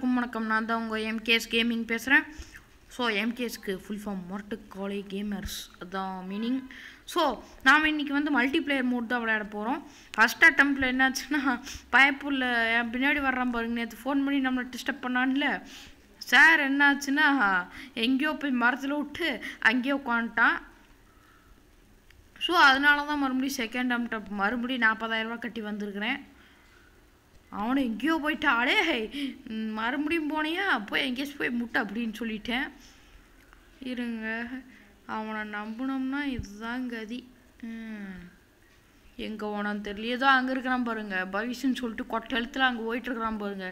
எல்லாருக்கும் வணக்கம். நான் தான் உங்கள் எம்கேஎஸ் கேமிங் பேசுகிறேன் ஸோ எம்கேஎஸ்க்கு ஃபுல் ஃபார்ம் மொரட்டு காலை கேமர்ஸ் அதுதான் மீனிங் ஸோ நாம் இன்றைக்கி வந்து மல்டிப்ளேயர் மோட் தான் விளையாட போகிறோம் ஃபஸ்ட் அட்டம்ப்டில் என்னாச்சுன்னா பயப்புள்ள என் பின்னாடி வர்றான் பாருங்க. நேற்று ஃபோன் பண்ணி நம்மளை டிஸ்டர்ப் பண்ணான்ல. சார் என்னாச்சுன்னா எங்கேயோ போய் மரத்தில் விட்டு அங்கேயோ உட்காந்துட்டான். ஸோ அதனால தான் மறுபடியும் செகண்ட் அம்ப்ட் மறுபடியும் நாற்பதாயிரரூபா கட்டி வந்திருக்கிறேன். அவனை எங்கேயோ போயிட்டாளே மறுபடியும் போனியா? போய் எங்கேயாச்சும் போய் முட்டை அப்படின்னு சொல்லிட்டேன். இருங்க அவனை நம்பினோம்னா இதுதான் கதி. எங்கே போனான்னு தெரியல அங்கே இருக்கிறான் பாருங்க. பவிஷ்னு சொல்லிட்டு கொட்டை எழுத்துல அங்கே போயிட்டுருக்கிறான் பாருங்க.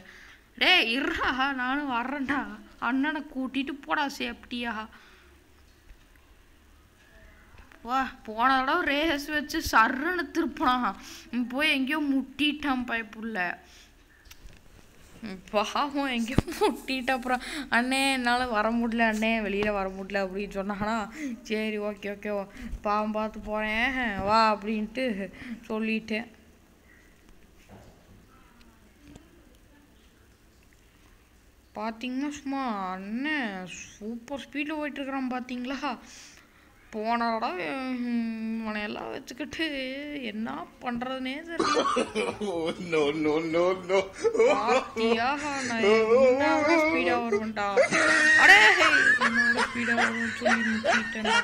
டேய் இருடா நானும் வர்றேன்டா. அண்ணனை கூட்டிட்டு போடா சேஃப்டியாக வா போன தடவை ரேஸ் வச்சு சர்ருன்னு திருப்பினான். போய் எங்கேயோ முட்டிட்டான் பைப்புள்ள பாவம் எங்கேயோ முட்டிட்டு அப்புறம் அண்ணே என்னால் வர முடியல அண்ணே வெளியில் வர முடியல அப்படின்னு சொன்னானா. சரி ஓகே ஓகே பாவம் பார்த்து போகிறேன் வா அப்படின்ட்டு சொல்லிட்டேன். பார்த்தீங்கன்னா சும்மா அண்ணன் சூப்பர் ஸ்பீடில் போயிட்டுருக்குறான் பார்த்தீங்களா போன தடவை இவனையெல்லாம் வச்சுக்கிட்டு என்ன பண்ணுறதுனே தெரியல. Oh, speedo வருவேன்டா. அடே என்னோட ஸ்பீடா வருவேன் சொல்லி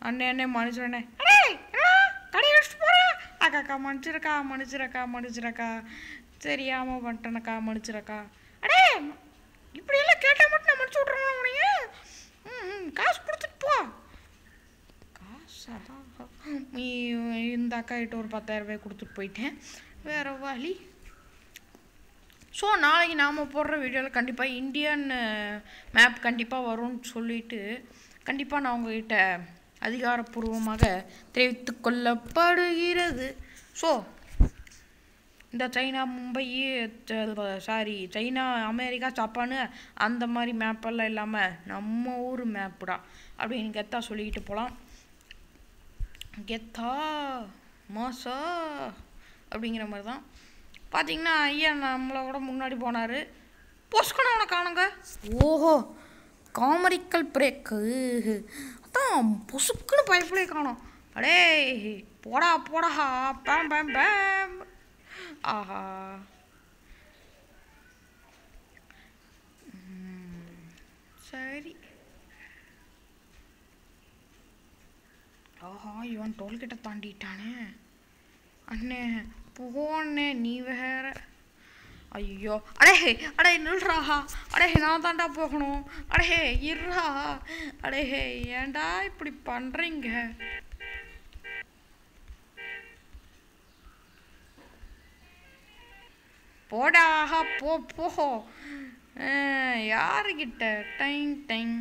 அண்ணே அண்ணே மனுஷனே அடே என்னடா? கடை அடிச்சுட்டு போறேன் அக்கா அக்கா மன்னிச்சிருக்கா மன்னிச்சிருக்கா மன்னிச்சிருக்கா. தெரியாம பண்ணிட்டேனக்கா மன்னிச்சிருக்கா. அடே இப்படி எல்லாம் கேட்டா மட்டும் நான் மன்னிச்சு விட்றேன் உனைய ம் ம், காசு கொடுத்துட்டு போ காசு அதான் நீ இந்த ஒரு பத்தாயிரம் ரூபாய் கொடுத்துட்டு போயிட்டேன். வேற வழி. ஸோ நாளைக்கு நாம் போடுற வீடியோவில் கண்டிப்பாக இந்தியன் மேப் கண்டிப்பாக வரும்னு சொல்லிட்டு கண்டிப்பாக நான் உங்ககிட்ட அதிகாரப்பூர்வமாக தெரிவித்து கொள்ளப்படுகிறது. ஸோ இந்த China Mumbai sorry China America Japan அந்த மாதிரி மேப்பெல்லாம் இல்லாமல் நம்ம ஊர் மேப்புடா அப்படின்னு கெத்தா சொல்லிக்கிட்டு போகலாம் கெத்தா. மாசா அப்படிங்கிற மாதிரி தான். பார்த்தீங்கன்னா ஐயா நம்மளோட முன்னாடி போனார். பொசுக்கணும் அவனை காணுங்க. ஓஹோ காமரிக்கல் பிரேக்கு அதான் பொசுக்குன்னு பைப்லேயே காணோம். அடே போடா போடா. பேம் பேம் பேம். ஆஹா. சரி. ஆஹா இவன் டோல்கிட்ட தாண்டிட்டானே. அண்ணே போனே நீ வேற. ஐயோ அடே அடே நில்றாஹா அடே நான் தாண்டா போகணும். அடே இருறா. அடே ஏன்டா இப்படி பண்ணுறீங்க போடாஹா போ போ யாருக்கிட்ட டைங் டைங்.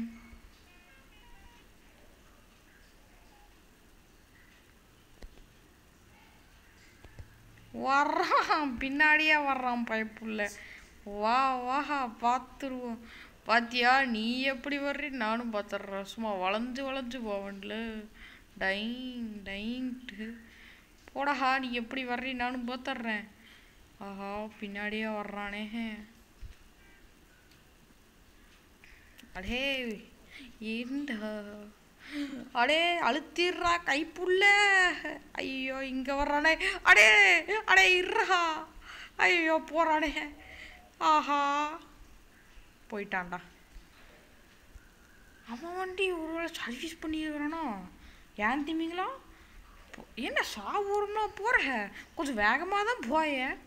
வர்றான். பின்னாடியே வர்றான் பைப்புள்ள வா வா பார்த்துருவோம் பாத்தியா நீ எப்படி வர்றி? நானும் பார்த்துட்றேன் சும்மா வளைஞ்சு வளைஞ்சு போவன்ல டைங் டைன்ட்டு போடஹா நீ எப்படி வர்றி? நானும் பார்த்துட்றேன் ஆஹா பின்னாடியே வர்றானே. அடே ஏண்டா? அடே அழுத்திடுறா கைப்புள்ள. ஐயோ இங்கே வர்றானே. அடே அடே இருறா. ஐயோ போகிறானே ஆஹா. போயிட்டான்டா. அவன் வண்டி ஒரு வேளை சர்வீஸ் பண்ணியிருக்கிறானோ? ஏன் திமிங்களா? போ- என்ன சாவூர்னா போகிற கொஞ்சம் வேகமாக தான் போய.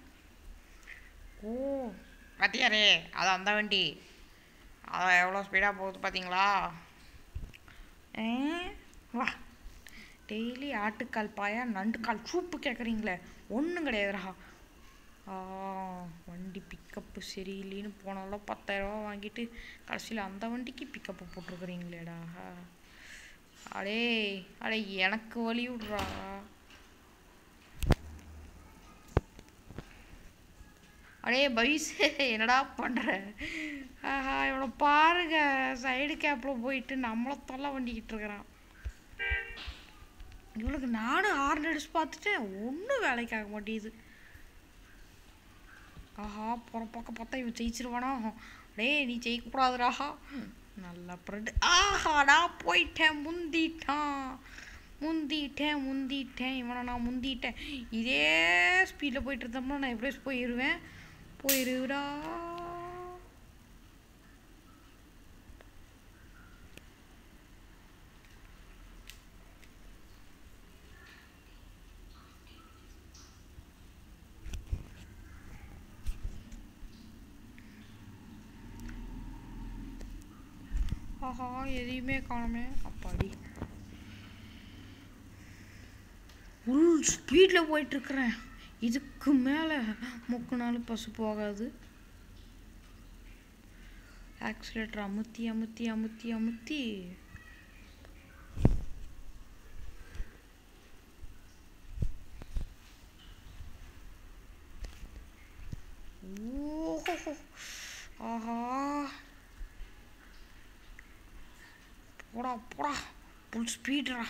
ஓ பார்த்தியாரே அது அந்த வண்டி. அதான் எவ்வளோ ஸ்பீடாக போகுது பார்த்தீங்களா வா. டெய்லி ஆட்டுக்கால் பாயா நண்டுக்கால் சூப்பு கேட்குறீங்களே ஒன்றும் கிடையாதுடா. ஆ வண்டி பிக்கப்பு சரியில்லைன்னு போனாலும் பத்தாயிரரூபா வாங்கிட்டு கடைசியில் அந்த வண்டிக்கு பிக்கப்பு போட்டிருக்குறீங்களேடா. அடே அடே எனக்கு வழி விட்றா. அடே பைஸ் என்னடா பண்ணுற ஆஹா இவனை பாருங்க சைடு கேப்பில் போயிட்டு நம்மளை தொல்லை வண்டிக்கிட்டு இருக்கிறான். இவளுக்கு நானும் ஹார்ன் அடிச்சு பார்த்துட்டேன் ஒன்றும் வேலைக்கு ஆக மாட்டேங்குது. ஆஹா போகிற பக்கம் பார்த்தா இவன் ஜெயிச்சிருவானா? டேய் நீ ஜெயிக்கக்கூடாதுடாஹா நல்ல ப்ரெட். ஆஹா நான் போயிட்டேன் முந்திட்டான். முந்திட்டேன் முந்திட்டேன். இவனை நான் முந்திட்டேன். இதே ஸ்பீடில் போயிட்டு இருந்தோம்னா நான் எப்படியே போயிடுவேன் போயிருடா ஆஹா எதையுமே காணுமே அப்பாடி ஃபுல் ஸ்பீடில் போயிட்டுருக்குறேன் இதுக்கு மேலே முக்குனாலும் பசு போகாது. ஆக்சிலேட்டர் அமுத்தி அமுத்தி அமுத்தி அமுத்தி. ஆஹா. போடா போடா. ஃபுல் ஸ்பீடுடா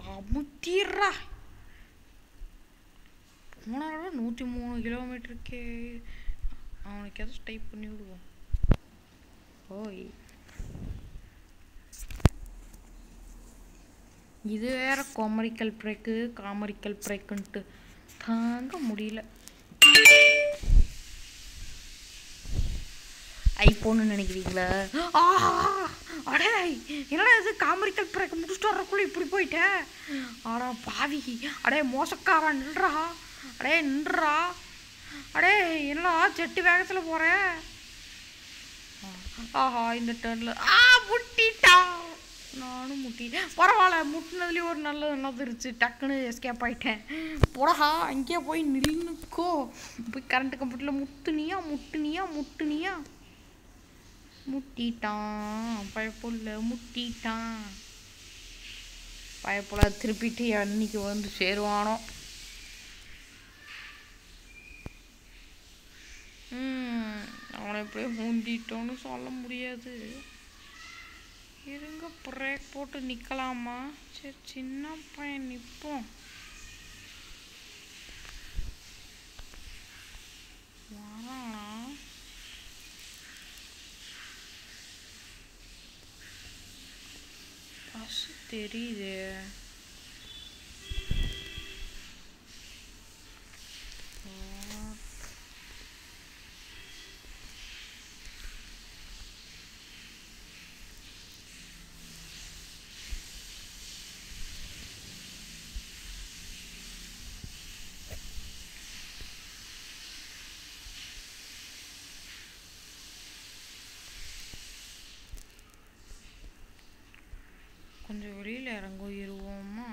அமுத்திடுறா. போனாலும் நூற்றி மூணு கிலோமீட்டருக்கே. அவனுக்கு எதுவும் டைப் பண்ணி விடுவோம். ஓய். இது வேற கோமரிக்கல் பிரேக்கு காமரிக்கல் பிரேக்குன்ட்டு. தாங்க முடியல. ஐபோன்னு நினைக்கிறீங்களா? அடே என்னடா இது? காமரிக்கல் பிரேக் முடிச்சுட்டு வரக்குள்ளே இப்படி போயிட்டேன் ஆடா பாவி அடே மோசக்காரன் நில்றா. அடே நின்றா அடே என்னடா செட்டி வேகத்தில் போகிறேன் ஆஹா இந்த டர்னில் ஆ முட்டிட்டான் நானும் முட்டிட்டேன். பரவாயில்ல முட்டினதுலேயும் ஒரு நல்லது நடந்துருச்சு டக்குன்னு எஸ்கேப் ஆகிட்டேன் போடா அங்கேயே போய் நில்லுக்கோ போய் கரண்ட் கம்ப்யூட்டரில் முட்டுனியா முட்டுனியா முட்டுனியா. முட்டிட்டான். பயப்புள்ள முட்டிட்டான். பயப்புள்ள திருப்பிட்டு அன்னைக்கு வந்து சேருவானோ. அவனை எப்படியே முந்திட்டோன்னு சொல்ல முடியாது. இருங்க பிரேக் போட்டு நிற்கலாமா சரி சின்ன பையன் நிற்போம் வரானா பஸ் தெரியுது. கொஞ்சம் வெளியில் இறங்கிடுவோமா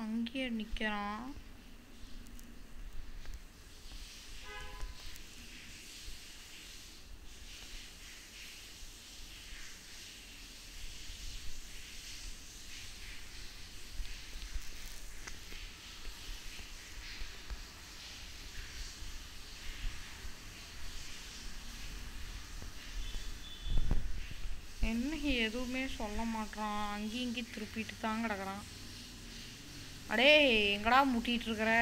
அங்கேயே நிற்கிறான் எதுவுமே சொல்ல மாட்டான் அங்கேயும் இங்கேயும் திருப்பிட்டு தான் கிடக்குறான். அடே எங்கடா முட்டிட்டு இருக்கிற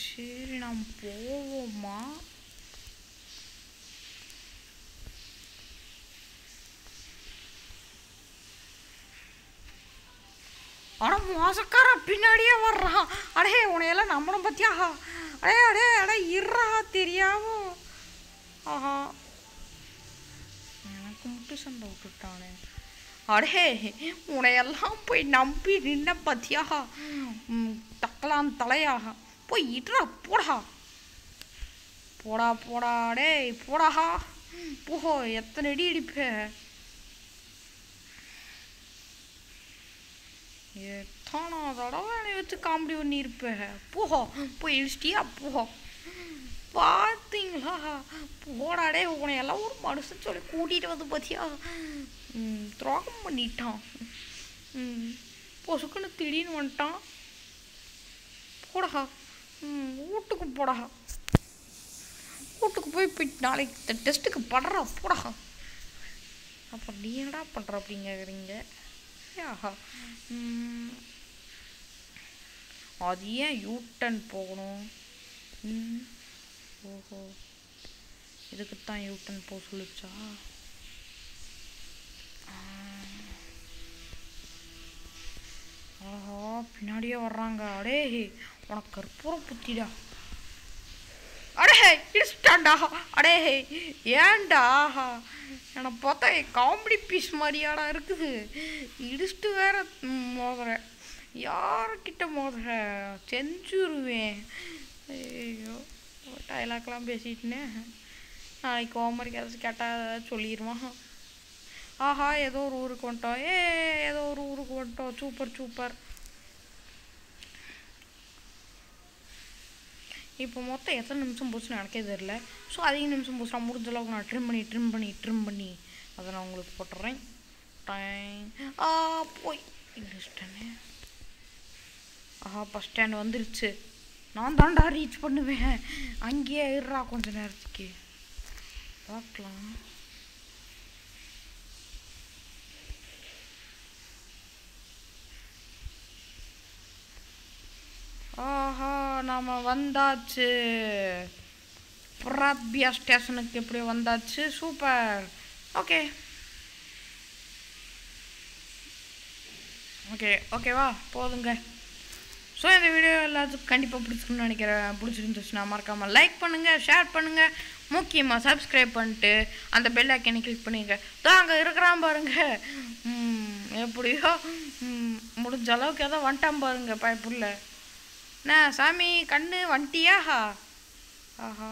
சரி நாம் போவோமா ஆனா மோசக்காரன் பின்னாடியே வர்றான். அடே உனையெல்லாம் நம்மளும் பத்தியா? அடே அடே அடே இறா தெரியாம. ஆஹா. எனக்கு மட்டும் சண்டை விட்டுட்டானே. அடே உனையெல்லாம் போய் நம்பி நின்ன பத்தியா? தக்கலாம் தலையாக. போய் இட்ரா போடா. போடா போடா அடே போடா. போஹோ எத்தனை அடி அடிப்ப ஆனால் தடவை என்னை வச்சு காமெடி பண்ணியிருப்ப போஹோ போய் இடிச்சிட்டியா போஹோ பார்த்தீங்களா போடாடே உன்னை எல்லாம் ஒரு மனுஷன் சொல்லி கூட்டிகிட்டு வந்து பார்த்தியா துரோகம் பண்ணிட்டான். பொசுக்குன்னு திடீர்னு வந்துட்டான். போடா. ம் வீட்டுக்கு போடா. வீட்டுக்கு போய் போய் நாளைக்கு டெஸ்ட்டுக்கு படுறா. போடா. அப்புறம் நீ என்னடா பண்ணுற அப்படிங்கிறீங்க? கேட்குறீங்க ஆஹா. அது ஏன் யூட்டன் போகணும்? ம். ஓஹோ. இதுக்கு தான் யூட்டன் போக சொல்லிச்சா? ஆஹா பின்னாடியே வர்றாங்க. அடே உனக்கு கற்பூரம் புத்திடா. அடே இடிச்சிட்டான்டா அடே ஏன்டா? என்னை பார்த்தா காமெடி பீஸ் மாதிரியாடா இருக்குது. இடிச்சிட்டு வேற மோதுறேன். யார்கிட்ட மோத செஞ்சுருவேன். ஐயோ டைலாக்லாம் பேசிட்டுனே நாளைக்கு ஹோம்ஒர்க் ஏதாச்சும் கேட்டால் சொல்லிடுவான் ஆஹா ஏதோ ஒரு ஊருக்கு வந்துட்டோம். ஏ ஏதோ ஒரு ஊருக்கு வந்துட்டோம். சூப்பர் சூப்பர் இப்போ மொத்தம் எத்தனை நிமிஷம் போச்சுன்னு எனக்கே தெரில ஸோ அதிக நிமிஷம் போச்சு நான் முடிஞ்ச அளவுக்கு நான் ட்ரிம் பண்ணி ட்ரிம் பண்ணி ட்ரிம் பண்ணி அதை நான் உங்களுக்கு போட்டுறேன். டைம். ஆ போய். இங்கிலீஷ்டனே ஆஹா பஸ் ஸ்டாண்ட் வந்துருச்சு. நான் தான்டா ரீச் பண்ணுவேன். அங்கேயே இருறா கொஞ்ச நேரத்துக்கு. பார்க்கலாம். ஆஹா நாம வந்தாச்சு. புராத்பியா ஸ்டேஷனுக்கு எப்படி வந்தாச்சு. சூப்பர். ஓகே. ஓகே ஓகேவா? போதுங்க. ஸோ இந்த வீடியோ எல்லாத்துக்கும் கண்டிப்பாக பிடிச்சிக்கணும்னு நினைக்கிறேன். பிடிச்சிருந்துச்சுன்னா மறக்காமல் லைக் பண்ணுங்கள் ஷேர் பண்ணுங்கள் முக்கியமாக சப்ஸ்கிரைப் பண்ணிட்டு அந்த பெல் ஐக்கனை கிளிக் பண்ணிங்க தான் அங்கே இருக்கிறான் பாருங்கள் எப்படியோ முடிஞ்ச அளவுக்கு ஏதோ வந்துட்டான் பாருங்க பயப்புள்ள நான் சாமி கண்ணு வந்துட்டியா ஆஹா